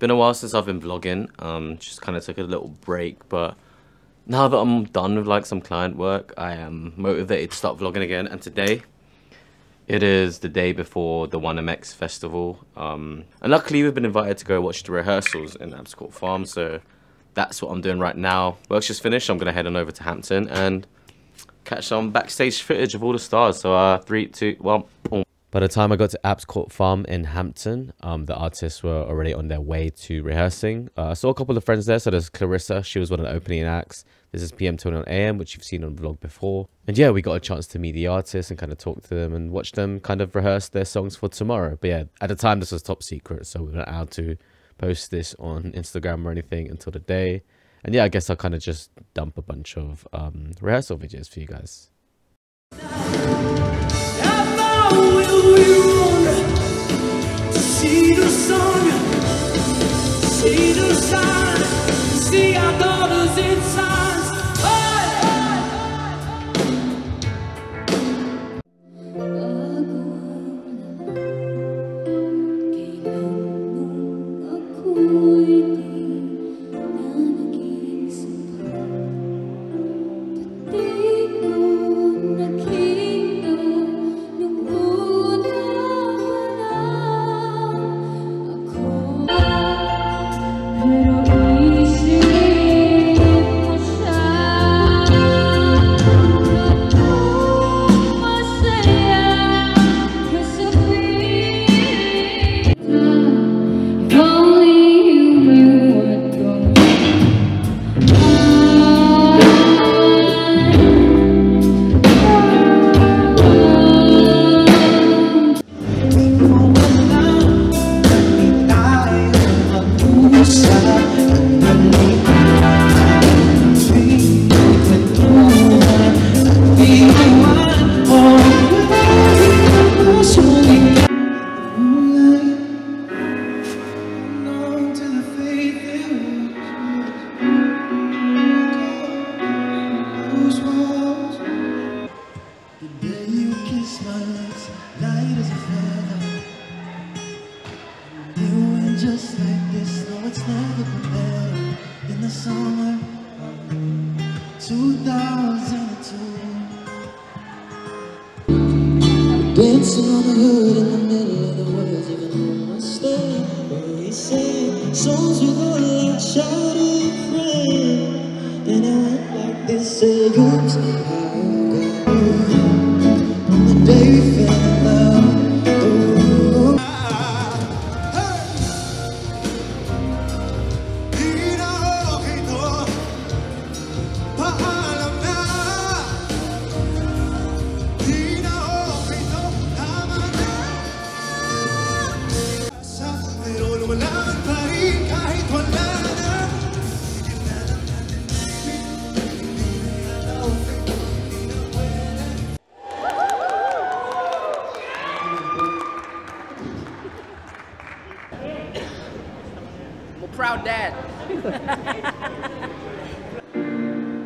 been a while since I've been vlogging. Um, just kind of took a little break, but now that I'm done with like some client work, I am motivated to start vlogging again. And today, it is the day before the 1MX festival. Um, and luckily, we've been invited to go watch the rehearsals in Apps Court Farm, so that's what I'm doing right now. Work's just finished. I'm gonna head on over to Hampton and catch some backstage footage of all the stars. So uh, three, two, one, boom. By the time I got to Apps Court Farm in Hampton, um, the artists were already on their way to rehearsing. Uh, I saw a couple of friends there. So there's Clarissa, she was one of the opening acts. This is PM 21 AM, which you've seen on vlog before. And yeah, we got a chance to meet the artists and kind of talk to them and watch them kind of rehearse their songs for tomorrow. But yeah, at the time, this was top secret, so we weren't allowed to post this on Instagram or anything until the day. And yeah, I guess I'll kind of just dump a bunch of um, rehearsal videos for you guys. Dancing on the hood in the middle of the words Even on my stay Where we say Songs with all like shouting friend And it went like this Say, oops,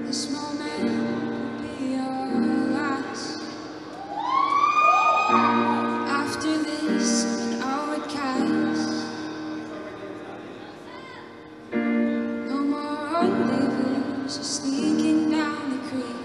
this moment will be your last. After this, an overcast. No more unbelievers are sneaking down the creek.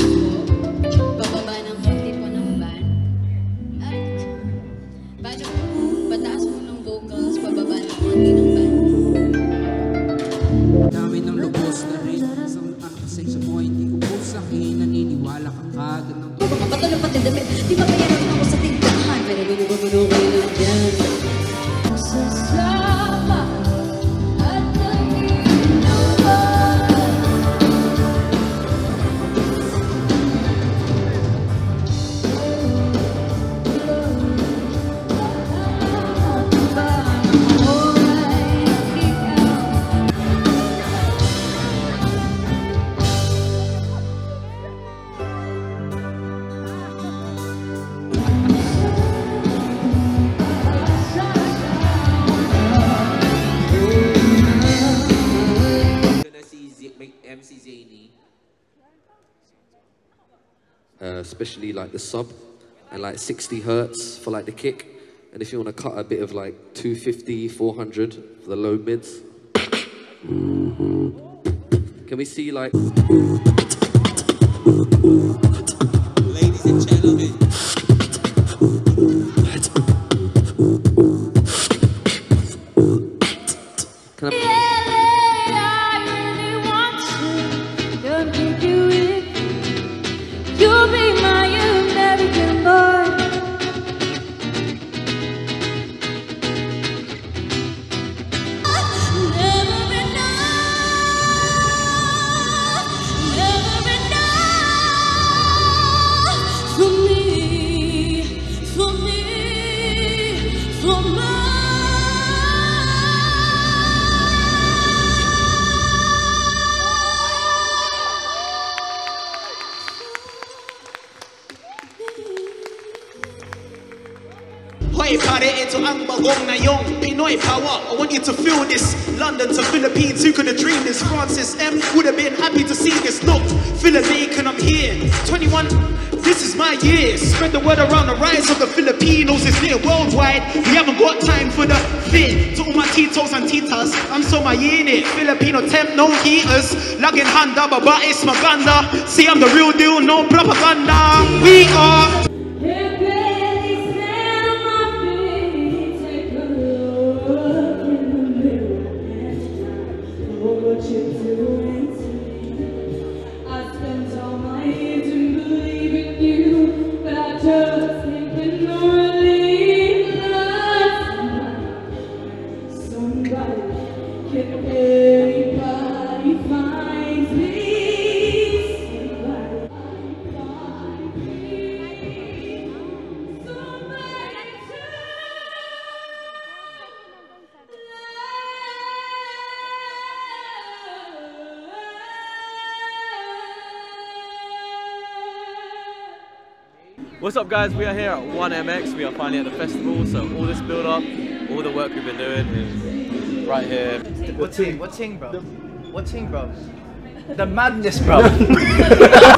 uh, especially like the sub and like 60 hertz for like the kick. And if you want to cut a bit of like 250, 400 for the low mids. Can we see like Ladies and gentlemen. can I Hoy pare, yung Pinoy power I want you to feel this. London to Philippines, who could have dreamed this? Francis M would have been happy to see this. Look, and I'm here. 21, this is my year. Spread the word around the rise of the Filipinos. It's near worldwide, we haven't got time for the fit. To all my titos and titas, I'm so my unit Filipino temp, no heaters. Laging handa, babae is maganda See I'm the real deal, no propaganda. We are What's up guys, we are here at 1MX, we are finally at the festival, so all this build up, all the work we've been doing is right here. What ting? What ting, bro? What ting, bro? The madness, bro.